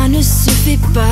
ça ne se fait pas.